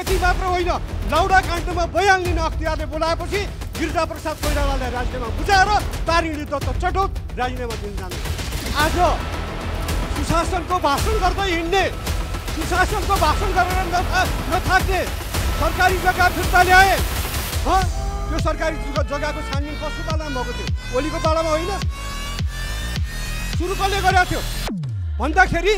त्यति मात्र होइन लौडा काण्डमा बयान लिन अख्तियारले बोलाएपछि गिरिजा प्रसाद कोइरालालाई राजीनामा बुझाएर तारिणी दत्त चटौत राजीनामा दिन जानु। आज सुशासनको भाषण गर्दै हिँड्ने सुशासनको भाषण गरेर नथा नथाक्ने सरकारी जग्गा फिर्ता ल्याए। त्यो सरकारी जग्गा- जग्गाको छानबिन कसको पालामा भएको थियो? ओलीको पालामा होइन। सुरु कसले गरेको थियो? भन्दाखेरि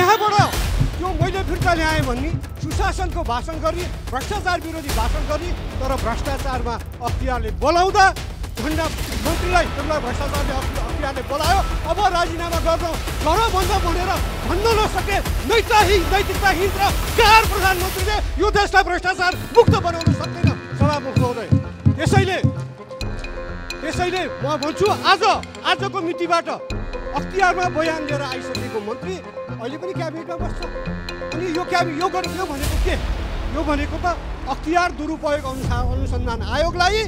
यहाँबाट त्यो मैले फिर्ता ल्याएँ भन्ने सुशासनको भाषण गर्ने भ्रष्टाचार विरोधी भाषण गर्ने तर भ्रष्टाचारमा अख्तियारले बोलाउँदा झन्डा मन्त्रीलाई त्यसलाई भ्रष्टाचारले अख्ति- अख्तियारले बोलायो अब राजीनामा गर्न गर भन्छ भनेर भन्न नसके नैतिक नैतिकताहीन र कार प्रधानमन्त्रीले यो देशलाई भ्रष्टाचार मुक्त बनाउन सक्दैन। सभामुख महोदय त्यसैले त्यसैले म भन्छु आज आजको मितिबाट अख्तियारमा बयान लिएर आइसकेको मन्त्री अहिले पनि क्याबिनेटमा बस्छ। अनि यो क्याबि यो गरे यो भनेको के? यो भनेको त अख्तियार दुरुपयोग अनुसार अनुसन्धान आयोगलाई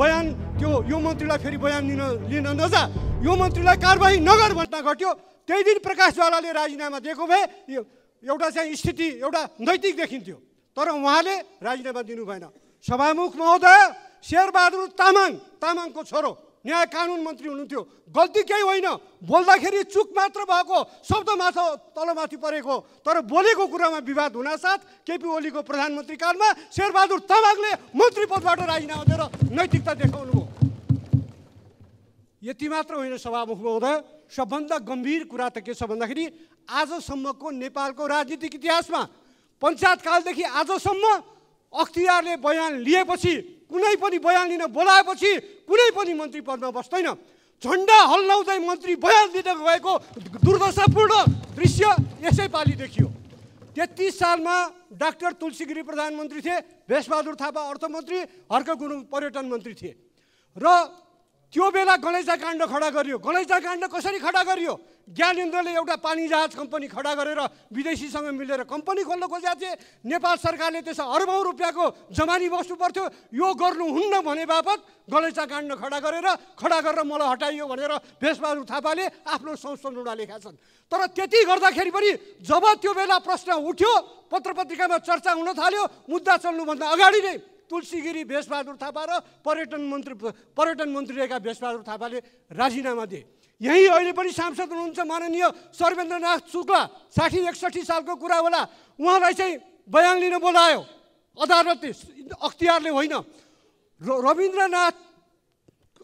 बयान त्यो यो मन्त्रीलाई फेरि बयान लिन लिन नजा। यो मन्त्रीलाई कारवाही नगर भन्न घट्यो। त्यही दिन प्रकाश ज्वालाले राजीनामा दिएको भए यो एउटा चाहिँ स्थिति एउटा नैतिक देखिन्थ्यो। तर उहाँले राजीनामा दिनु भएन। सभामुख महोदय शेरबहादुर तामाङ तामाङको छोरो। न्याय कानुन मन्त्री हुनुहुन्थ्यो। गल्ती केही होइन। बोल्दाखेरि चुक मात्र भएको शब्द मात्र तलमाथि परेको। तर बोलेको कुरामा विवाद हुनासाथ केपी ओलीको प्रधानमन्त्री कालमा शेरबहादुर तामाङले मन्त्री पदबाट राजीनामा दिएर नैतिकता देखाउनु भयो यति मात्र होइन सभामुख महोदय सबभन्दा गम्भीर कुरा त के छ भन्दाखेरि आजसम्मको नेपालको राजनीतिक इतिहासमा पञ्चायतकालदेखि आजसम्म अख्तियारले बयान लिएपछि कुनै पनि बयान लिन बोलाएपछि कुनै पनि मन्त्री पदमा बस्दैन। झन्डा हल्लाउँदै मन्त्री बयान दिन गएको दुर्दशापूर्ण दृश्य यसै पालि देखियो। तेत्तिस सालमा डाक्टर तुलसीगिरी प्रधानमन्त्री थिए भेषबहादुर थापा अर्थमन्त्री हर्क गुरुङ पर्यटन मन्त्री थिए। र त्यो बेला गणेशा काण्ड खडा गरियो। गणेशा काण्ड कसरी खडा गरियो? ज्ञानेन्द्रले एउटा पानी जहाज कम्पनी खडा गरेर विदेशीसँग मिलेर कम्पनी खोल्न खोजेका थिए। नेपाल सरकारले त्यसमा अरबौँ रुपियाँको जमानी बस्नु पर्थ्यो। यो गर्नुहुन्न भने बापत गणेशा काण्ड खडा गरेर खडा गरेर मलाई हटाइयो भनेर भेषबहादुर थापाले आफ्नो संशोधनमा लेखेका छन्। तर त्यति गर्दाखेरि पनि जब त्यो बेला प्रश्न उठ्यो पत्र पत्रिकामा चर्चा हुन थाल्यो मुद्दा चल्नुभन्दा अगाडि नै तुलसीगिरी भेषबहादुर थापा र पर्यटन मन्त्री पर्यटन मन्त्री रहेका भेषबहादुर थापाले राजीनामा दिए। यहीँ अहिले पनि सांसद हुनुहुन्छ माननीय सर्वेन्द्रनाथ शुक्ला साठी एकसठी सालको कुरा होला। उहाँलाई चाहिँ बयान लिन बोलायो। अदालतले अख्तियारले होइन। रविन्द्रनाथ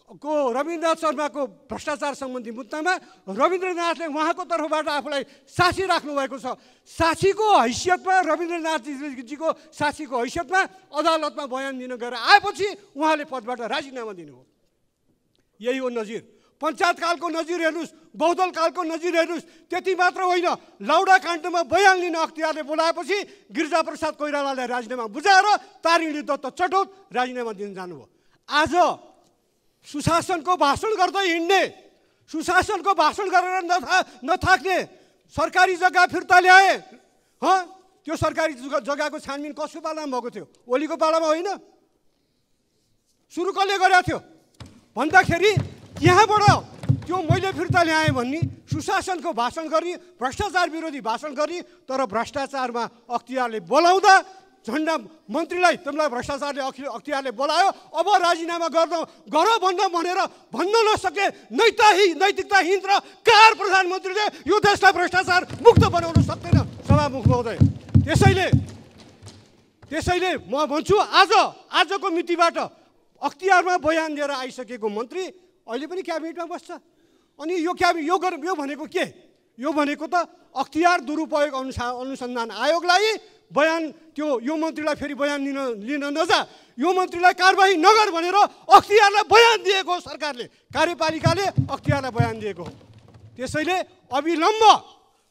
को रविन्द्रनाथ शर्माको भ्रष्टाचार सम्बन्धी मुद्दामा रविन्द्रनाथले उहाँको तर्फबाट आफूलाई साक्षी राख्नुभएको छ। साक्षीको हैसियतमा रविन्द्रनाथजीको साक्षीको हैसियतमा अदालतमा बयान दिन गएर आएपछि उहाँले पदबाट राजीनामा दिनुभयो। यही हो नजिर। पञ्चायतकालको नजिर हेर्नुहोस् बहुदल कालको नजिर हेर्नुहोस् त्यति मात्र होइन। लौडा काण्डमा बयान लिन अख्तियारले बोलाएपछि गिरिजा प्रसाद कोइरालालाई राजीनामा बुझाएर तारिणी दत्त चटौत राजीनामा दिन जानुभयो। आज सुशासनको भाषण गर्दै हिँड्ने सुशासनको भाषण गरेर नथा नथाक्ने सरकारी जग्गा फिर्ता ल्याए हँ? त्यो सरकारी जग्गा- जग्गाको छानबिन कसको पालामा भएको थियो? ओलीको पालामा होइन। सुरु कसले गरेको थियो? भन्दाखेरि यहाँबाट त्यो मैले फिर्ता ल्याएँ भन्ने सुशासनको भाषण गर्ने भ्रष्टाचार विरोधी भाषण गर्ने तर भ्रष्टाचारमा अख्तियारले बोलाउँदा झन्डा मन्त्रीलाई तिमीलाई भ्रष्टाचारले अखि अख्तियारले बोलायो अब राजीनामा गर्न गर भन्न भनेर भन्न नसके नैतिक नैतिकताहीन र कार प्रधानमन्त्रीले यो देशलाई भ्रष्टाचार मुक्त बनाउन सक्दैन। सभामुख महोदय त्यसैले त्यसैले म भन्छु आज आजको मितिबाट अख्तियारमा बयान लिएर आइसकेको मन्त्री अहिले पनि क्याबिनेटमा बस्छ। अनि यो क्याबि यो गर यो भनेको के? यो भनेको त अख्तियार दुरुपयोग अनुसार अनुसन्धान आयोगलाई बयान त्यो यो मन्त्रीलाई फेरि बयान लिन लिन नजा। यो मन्त्रीलाई कारवाही नगर भनेर अख्तियारलाई बयान दिएको हो सरकारले। कार्यपालिकाले अख्तियारलाई बयान दिएको हो। त्यसैले अविलम्ब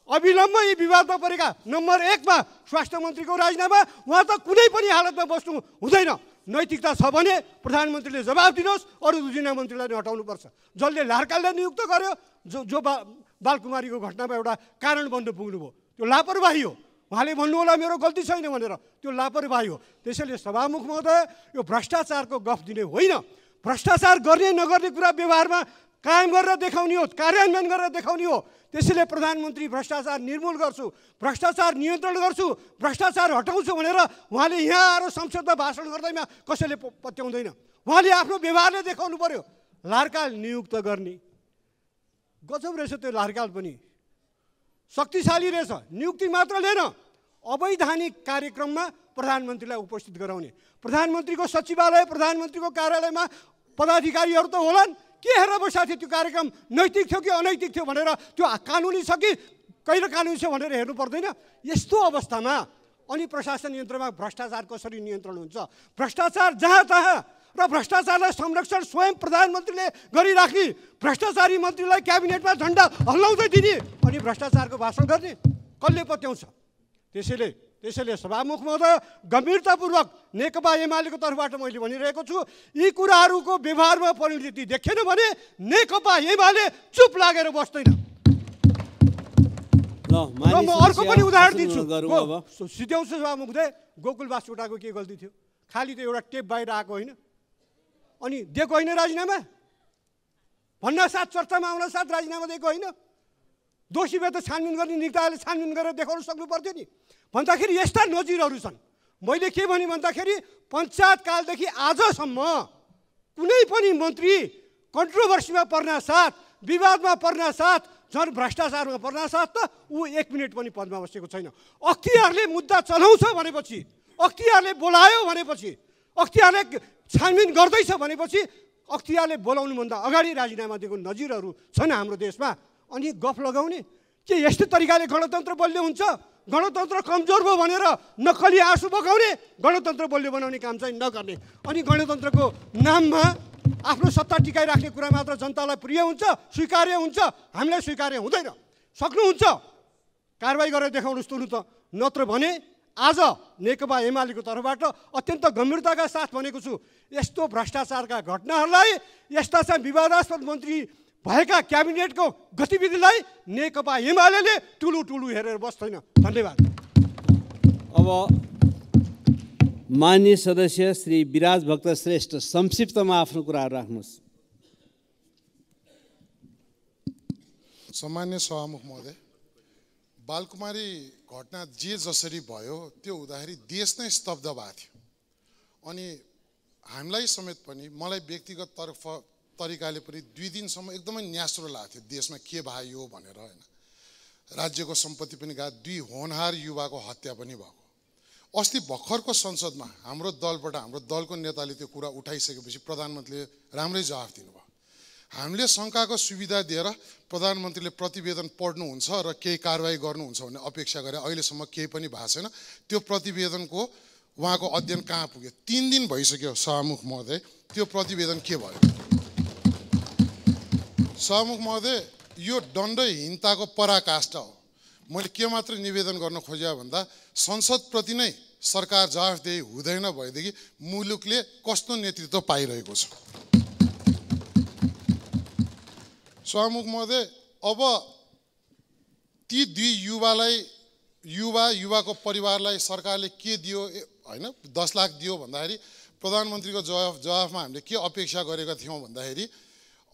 अविलम्ब यी विवादमा परेका नम्बर एकमा स्वास्थ्य मन्त्रीको राजीनामा उहाँ त कुनै पनि हालतमा बस्नु हुँदैन। नैतिकता छ भने प्रधानमन्त्रीले जवाब दिनुहोस् अरू दुईजना मन्त्रीलाई हटाउनुपर्छ। जसले लार्काललाई नियुक्त गर्यो जो जो बा बालकुमारीको घटनामा एउटा कारण बन्द पुग्नुभयो। त्यो लापरवाही हो। उहाँले भन्नु होला मेरो गल्ती छैन भनेर। त्यो लापरवाही हो। त्यसैले सभामुख महोदय यो भ्रष्टाचारको गफ दिने होइन। भ्रष्टाचार गर्ने नगर्ने कुरा व्यवहारमा कायम गरेर देखाउने हो कार्यान्वयन गरेर देखाउने हो। त्यसैले प्रधानमन्त्री भ्रष्टाचार निर्मूल गर्छु भ्रष्टाचार नियन्त्रण गर्छु भ्रष्टाचार हटाउँछु भनेर उहाँले यहाँ आएर संसदमा भाषण गर्दैमा कसैले पत्याउँदैन। उहाँले आफ्नो व्यवहारले देखाउनु पर्यो। लारकाल नियुक्त गर्ने। गजब रहेछ त्यो लारकाल पनि। शक्तिशाली रहेछ। नियुक्ति मात्र लिएन। अवैधानिक कार्यक्रममा प्रधानमन्त्रीलाई उपस्थित गराउने। प्रधानमन्त्रीको सचिवालय प्रधानमन्त्रीको कार्यालयमा पदाधिकारीहरू त होलान्। के हेरेर बसेको थियो त्यो कार्यक्रम नैतिक थियो कि अनैतिक थियो भनेर त्यो कानुनी छ कि कहिले कानुनी छ भनेर हेर्नु पर्दैन। यस्तो अवस्थामा अनि प्रशासन यन्त्रमा भ्रष्टाचार कसरी नियन्त्रण हुन्छ? भ्रष्टाचार जहाँ तहाँ। र भ्रष्टाचारलाई संरक्षण स्वयं प्रधानमन्त्रीले गरिराख्ने भ्रष्टाचारी मन्त्रीलाई क्याबिनेटमा झन्डा हल्लाउँदै दिने अनि भ्रष्टाचारको भाषण गर्ने कसले पत्याउँछ? त्यसैले त्यसैले सभामुख महोदय गम्भीरतापूर्वक नेकपा एमालेको तर्फबाट मैले भनिरहेको छु यी कुराहरूको व्यवहारमा परिणति देखेन भने नेकपा एमाले चुप लागेर बस्दैन। र म अर्को पनि उदाहरण दिन्छु। सिध्याउँछु सभामुख गोकुल बासकोटाको के गल्ती थियो? खालि त एउटा टेप बाहिर आएको होइन। अनि दिएको होइन राजीनामा? भन्न साथ चर्चामा आउन साथ राजीनामा दिएको होइन? दोषी भए त छानबिन गर्ने निकायले छानबिन गरेर देखाउन सक्नु पर्थ्यो नि। भन्दाखेरि यस्ता नजिरहरू छन्। मैले के भने भन्दाखेरि पञ्चायतकालदेखि आजसम्म कुनै पनि मन्त्री कन्ट्रोभर्सीमा पर्न साथ विवादमा पर्न साथ झन् भ्रष्टाचारमा पर्न साथ त ऊ एक मिनट पनि पदमा बसेको छैन। अख्तियारले मुद्दा चलाउँछ भनेपछि अख्तियारले बोलायो भनेपछि अख्तियारले छानबिन गर्दैछ भनेपछि अख्तियारले बोलाउनुभन्दा अगाडि राजीनामा दिएको नजिरहरू छन् हाम्रो देशमा। अनि गफ लगाउने। के यस्तै तरिकाले गणतन्त्र बलियो हुन्छ? गणतन्त्र कमजोर भयो भनेर नक्कली आँसु बगाउने गणतन्त्र बलियो बनाउने काम चाहिँ नगर्ने। अनि गणतन्त्रको नाममा आफ्नो सत्ता टिकाइराख्ने कुरा मात्र जनतालाई प्रिय हुन्छ स्वीकार्य हुन्छ हामीलाई स्वीकार्य हुँदैन। सक्नुहुन्छ? कारवाही गरेर देखाउनुहोस् त। नत्र भने आज नेकपा एमालेको तर्फबाट अत्यन्त गम्भीरताका साथ भनेको छु यस्तो भ्रष्टाचारका घटनाहरूलाई यस्ता चाहिँ विवादास्पद मन्त्री भएका क्याबिनेटको गतिविधिलाई नेकपा एमाले टुलु टुलु हेरेर बस्दैन। धन्यवाद। अब मान्य सदस्य श्री विराज भक्त श्रेष्ठ संक्षिप्तमा आफ्नो कुराहरू राख्नुहोस्। सामान्य सभामुख महोदय बालकुमारी घटना जे जसरी भयो त्यो हुँदाखेरि देश नै स्तब्ध भएको थियो। अनि हामीलाई समेत पनि मलाई व्यक्तिगत तर्फ तरिकाले पनि दुई दिनसम्म एकदमै न्यास्रो लाग्थ्यो देशमा के भयो भनेर होइन। राज्यको सम्पत्ति पनि गएको दुई होनहार युवाको हत्या पनि भएको। अस्ति भर्खरको संसदमा हाम्रो दलबाट हाम्रो दलको नेताले त्यो कुरा उठाइसकेपछि प्रधानमन्त्रीले राम्रै जवाफ दिनुभयो। हामीले शङ्काको सुविधा दिएर प्रधानमन्त्रीले प्रतिवेदन पढ्नुहुन्छ र केही कारवाही गर्नुहुन्छ भन्ने अपेक्षा गरे अहिलेसम्म केही पनि भएको छैन। त्यो प्रतिवेदनको उहाँको अध्ययन कहाँ पुग्यो? तिन दिन भइसक्यो सभामुख महोदय। त्यो प्रतिवेदन के भयो? सभामुख महोदय यो दण्डहीनताको पराकाष्ठ हो। मैले के मात्र निवेदन गर्न खोजेँ भन्दा संसदप्रति नै सरकार जवाफदेही हुँदैन भएदेखि मुलुकले कस्तो नेतृत्व पाइरहेको छ? सभामुख महोदय अब ती दुई युवालाई युवा युवाको परिवारलाई सरकारले के दियो होइन दस लाख दियो भन्दाखेरि प्रधानमन्त्रीको जवाफ जवाफमा हामीले के अपेक्षा गरेका थियौँ भन्दाखेरि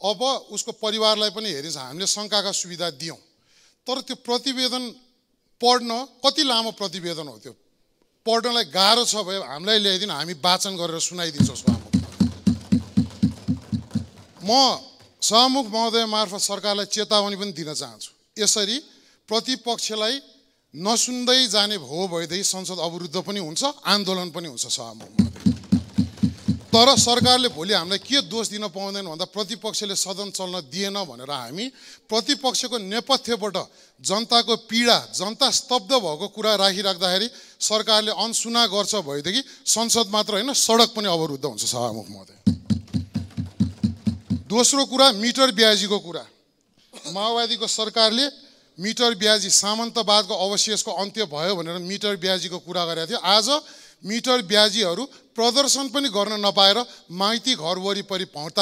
अब उसको परिवारलाई पनि हेरिन्छ हामीले शङ्काका सुविधा दियौँ। तर त्यो प्रतिवेदन पढ्न कति लामो प्रतिवेदन हो त्यो? पढ्नलाई गाह्रो छ भए हामीलाई ल्याइदिनु हामी वाचन गरेर सुनाइदिन्छौँ म सभामुख महोदय मार्फत सरकारलाई चेतावनी पनि दिन चाहन्छु। यसरी प्रतिपक्षलाई नसुन्दै जाने हो भएदेखि संसद अवरुद्ध पनि हुन्छ आन्दोलन पनि हुन्छ महोदय। तर सरकारले भोलि हामीलाई के दोष दिन पाउँदैन भन्दा प्रतिपक्षले सदन चल्न दिएन भनेर हामी प्रतिपक्षको नेपथ्यबाट जनताको पीडा जनता स्तब्ध भएको कुरा राखिराख्दाखेरि सरकारले अनसुना गर्छ भएदेखि संसद मात्र होइन सडक पनि अवरुद्ध हुन्छ सभामुख महोदय। दोस्रो कुरा मिटर ब्याजीको कुरा। माओवादीको सरकारले मिटर ब्याजी सामन्तवादको अवशेषको अन्त्य भयो भनेर मिटर ब्याजीको कुरा गरेको थियो। आज मिटर ब्याजीहरू प्रदर्शन पनि गर्न नपाएर माइती घर वरिपरि भौँता